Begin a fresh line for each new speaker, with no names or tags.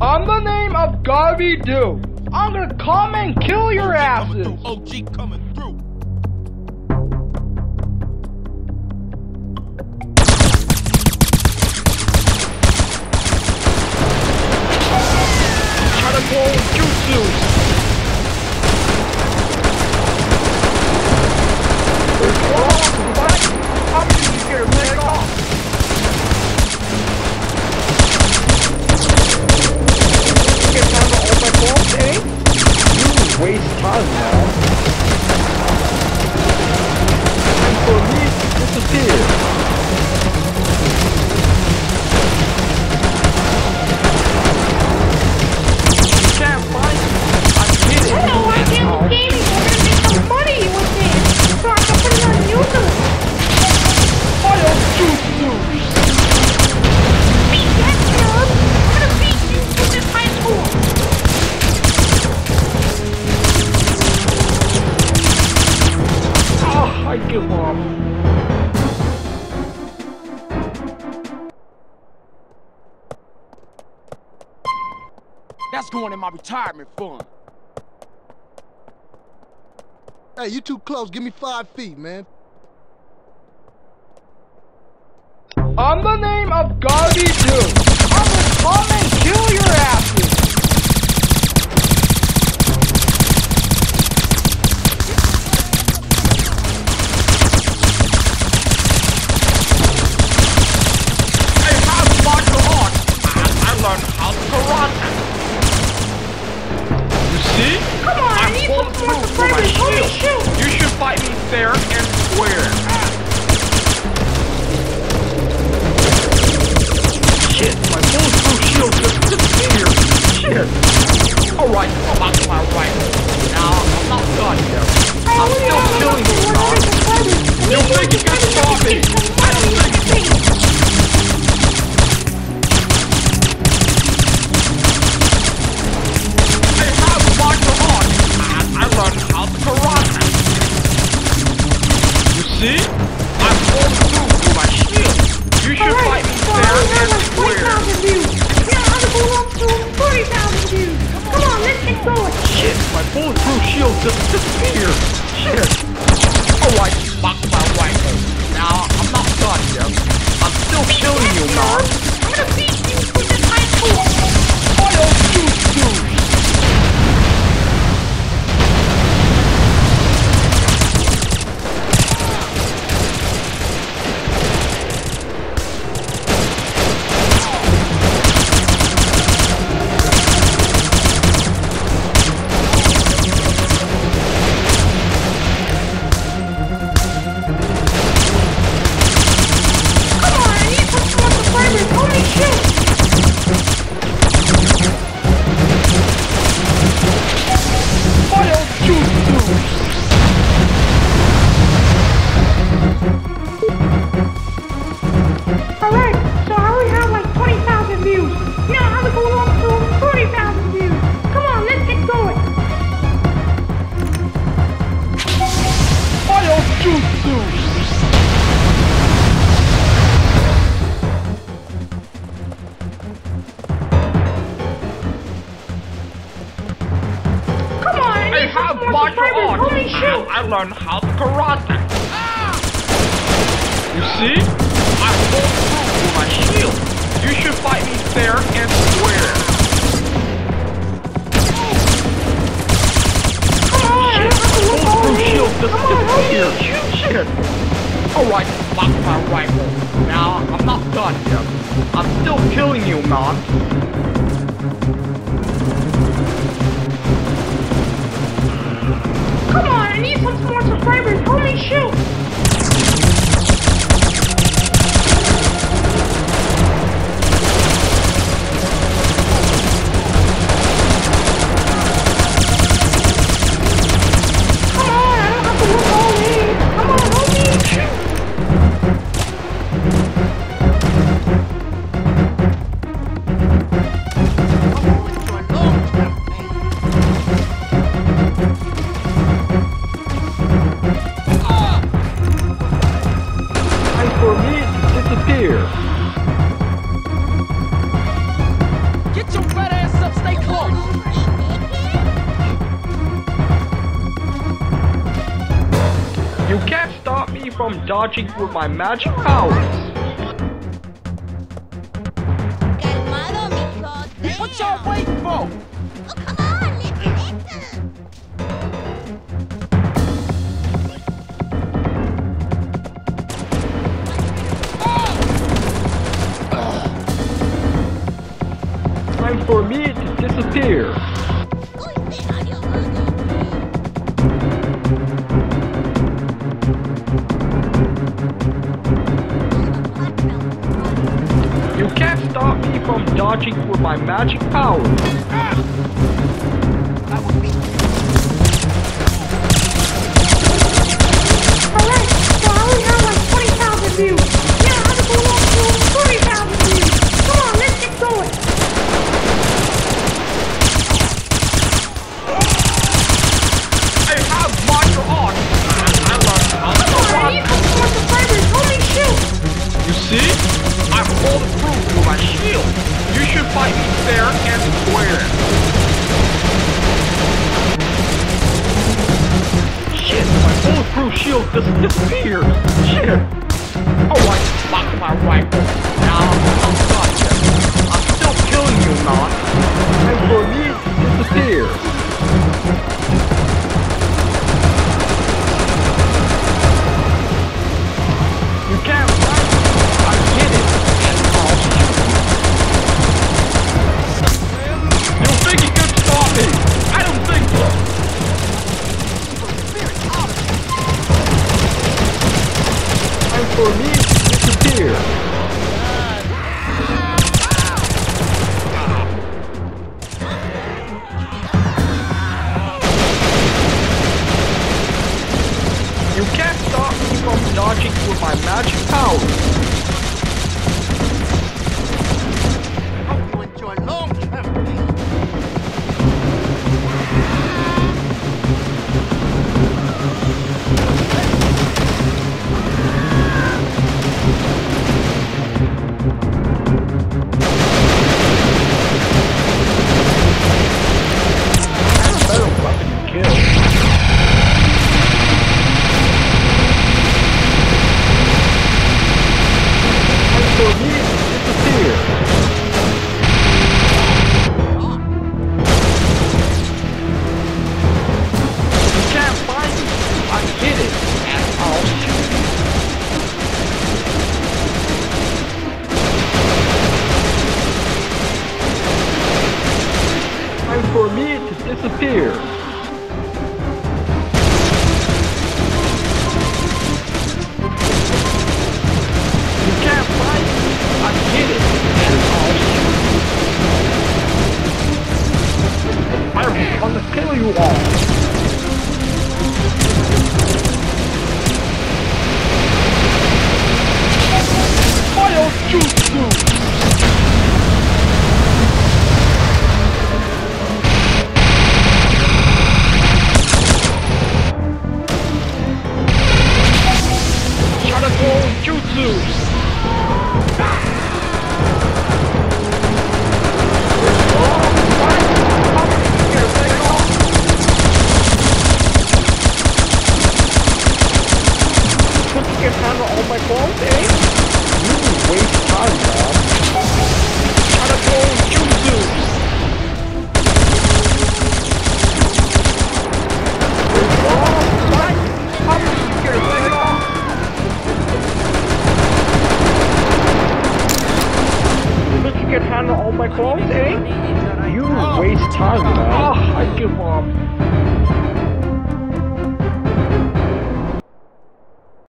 On the name of Garvy Du, I'm gonna come and kill your asses.
OG coming through.
Jutsu. I'm gonna get your leg off. Get time to open balls, eh? You waste time now. And for me, disappear.
That's going in my retirement fund.
Hey, you too close. Give me five feet, man.
On the name of Garvy Du, I'm gonna come and kill your asses.
Hey, how's martial arts? I, I learned how to karate.
Come on, I
I'm
need some more
my
subscribers. Holy shoot.
You should fight me fair and square.
Shit, my bulletproof shield just disappeared. Shit.
Alright, back to my rifle. Now, I'm not done.
I
I'm still killing you,
enough
Don.
for 100 subscribers. I more
think
on, I
Hey,
need some
how's martial arts? I, I learned how to karate.
You see?
I'm full through for my shield. You should fight me fair and square.
Come I don't have to look all
shield just
Come me.
disappeared.
Alright, to my rifle. Now, I'm not done yet. I'm still killing you, man.
Shoot.
Dodging with my magic powers.
Calmado, mijo.
What y'all waiting for?
Oh, come on, let's listen.
Time for me to disappear. Dodging with my magic powers.
Alright, so I only have like 20,000 views. Now I'm gonna go up to 40,000 views. Come on, let's get going.
I have martial arts. I love
I need some subscribers. Holy shoot!
You see? I'm bulletproof with my shield. Should fight me fair and square. Shit, my bulletproof shield just disappeared. Shit. Oh, I locked my rifle. Dodging with my magic powers. My clothes,